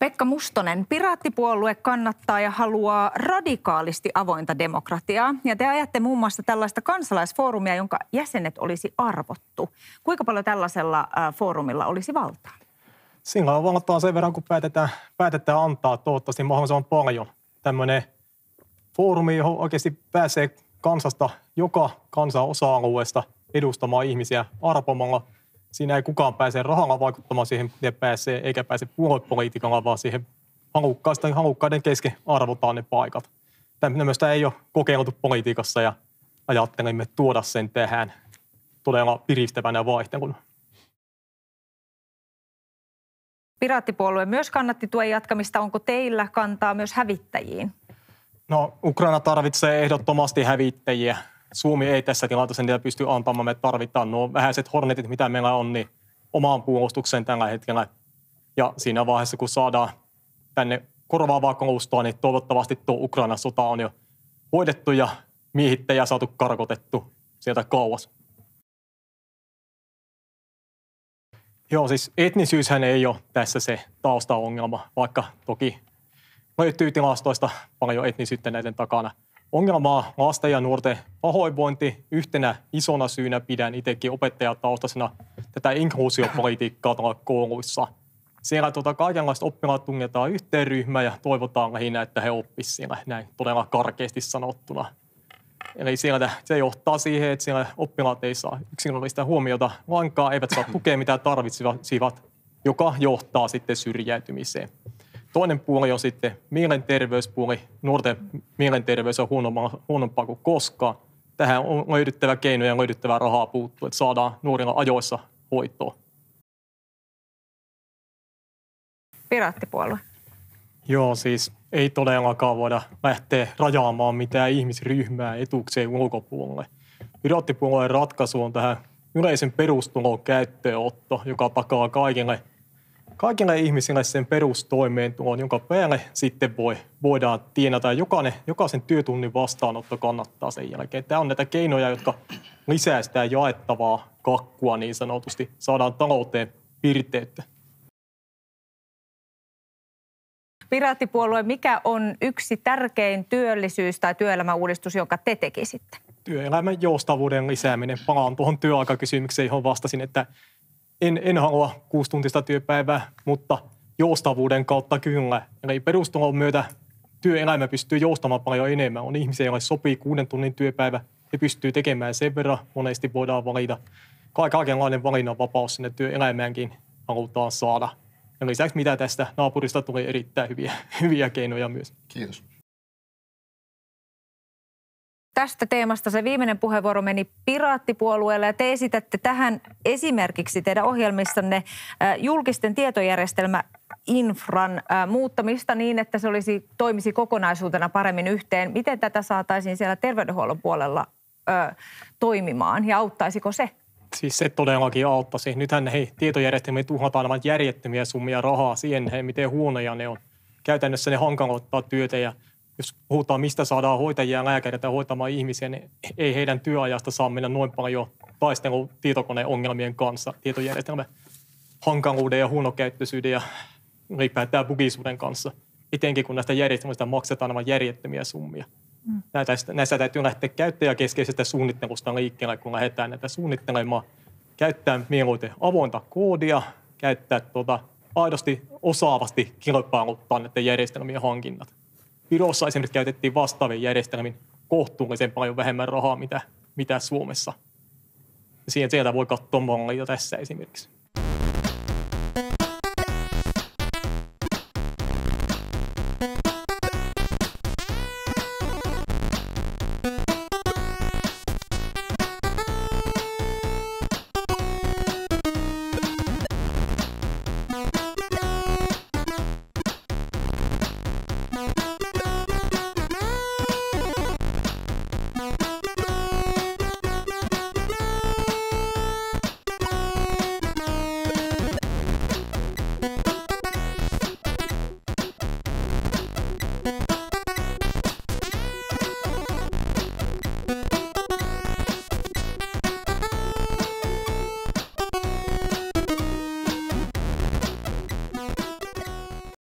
Pekka Mustonen, Piraattipuolue kannattaa ja haluaa radikaalisti avointa demokratiaa. Ja te ajatte muun muassa tällaista kansalaisfoorumia, jonka jäsenet olisi arvottu. Kuinka paljon tällaisella foorumilla olisi valtaa? Sillä on valtaa sen verran, kun päätetään, päätetään antaa toivottavasti mahdollisimman paljon. Tämmöinen foorumi, johon oikeasti pääsee kansasta joka kansan osa-alueesta edustamaan ihmisiä arpomalla – siinä ei kukaan pääse rahalla vaikuttamaan siihen, miten pääsee, eikä pääse puoluepolitiikalla, vaan siihen halukkaiden, halukkaiden kesken arvotaan ne paikat. Tämmöistä ei ole kokeiltu politiikassa ja ajattelimme tuoda sen tähän todella piristävänä vaihteluna. Piraattipuolue myös kannatti tuen jatkamista. Onko teillä kantaa myös hävittäjiin? No, Ukraina tarvitsee ehdottomasti hävittäjiä. Suomi ei tässä tilanteessa niitä pysty antamaan. Me tarvitaan nuo vähäiset hornetit, mitä meillä on, niin omaan puolustukseen tällä hetkellä. Ja siinä vaiheessa, kun saadaan tänne korvaavaa kalustoa, niin toivottavasti tuo Ukrainan sota on jo hoidettu ja miehittäjä saatu karkotettu sieltä kauas. Joo, siis etnisyyshän ei ole tässä se taustaongelma, vaikka toki löytyy tilastoista paljon etnisyyttä näiden takana – Ongelmaa lasten ja nuorten pahoinvointi yhtenä isona syynä pidän itsekin opettajataustaisena tätä inkluusiopolitiikkaa kouluissa. Siellä tuota kaikenlaista oppilaat tungetaan yhteen ryhmään ja toivotaan lähinnä, että he oppisivat siellä näin todella karkeasti sanottuna. Eli sieltä se johtaa siihen, että siellä oppilaat ei saa yksilöllistä huomiota lainkaan, eivät saa tukea mitä tarvitsevat, joka johtaa sitten syrjäytymiseen. Toinen puoli on sitten mielenterveyspuoli. Nuorten mielenterveys on huonompaa kuin koskaan. Tähän on löydyttävä keino ja löydyttävää rahaa puuttuu, että saadaan nuorilla ajoissa hoitoa. Piraattipuolue. Joo, siis ei todellakaan voida lähteä rajaamaan mitään ihmisryhmää etuukseen ulkopuolelle. Piraattipuolueen ratkaisu on tähän yleisen perustulon käyttöönotto, joka takaa kaikille kaikille ihmisille sen perustoimeentulon, jonka päälle sitten voi, voidaan tienata. Jokainen, jokaisen työtunnin vastaanotto kannattaa sen jälkeen. Tämä on näitä keinoja, jotka lisää sitä jaettavaa kakkua niin sanotusti. Saadaan talouteen pirteyttä. Piraattipuolue, mikä on yksi tärkein työllisyys- tai työelämäuudistus, jonka te tekisitte? Työelämän joustavuuden lisääminen. Palaan tuohon työaikakysymykseen, johon vastasin, että en, en halua kuustuntista työpäivää, mutta joustavuuden kautta kyllä. Eli perustulon myötä työelämä pystyy joustamaan paljon enemmän. On ihmisiä, joille sopii kuuden tunnin työpäivä. He pystyy tekemään sen verran. Monesti voidaan valita. Kaikenlainen valinnanvapaus sinne työelämäänkin halutaan saada. Ja lisäksi mitä tästä naapurista tuli erittäin hyviä, hyviä keinoja myös. Kiitos tästä teemasta se viimeinen puheenvuoro meni Piraattipuolueelle ja te esitätte tähän esimerkiksi teidän ohjelmissanne julkisten tietojärjestelmä infran muuttamista niin, että se olisi, toimisi kokonaisuutena paremmin yhteen. Miten tätä saataisiin siellä terveydenhuollon puolella ö, toimimaan ja auttaisiko se? Siis se todellakin auttaisi. Nythän hei, tietojärjestelmiä tuhlataan aivan järjettömiä summia rahaa siihen, miten huonoja ne on. Käytännössä ne hankaloittaa työtä ja – jos puhutaan, mistä saadaan hoitajia ja lääkäreitä hoitamaan ihmisiä, niin ei heidän työajasta saa mennä noin paljon taistelu tietokoneongelmien kanssa, tietojärjestelmän hankaluuden ja huonokäyttöisyyden ja ylipäätään bugisuuden kanssa. Etenkin kun näistä järjestelmistä maksetaan nämä järjettömiä summia. Mm. Näistä, näistä täytyy lähteä käyttäjäkeskeisestä suunnittelusta liikkeelle, kun lähdetään näitä suunnittelemaan. Käyttää mieluiten avointa koodia, käyttää tuota, aidosti osaavasti kilpailuttaa näiden järjestelmien hankinnat. Virossa esimerkiksi käytettiin vastaavin järjestelmin kohtuullisen paljon vähemmän rahaa, mitä, mitä Suomessa. Sieltä voi katsoa mallia tässä esimerkiksi.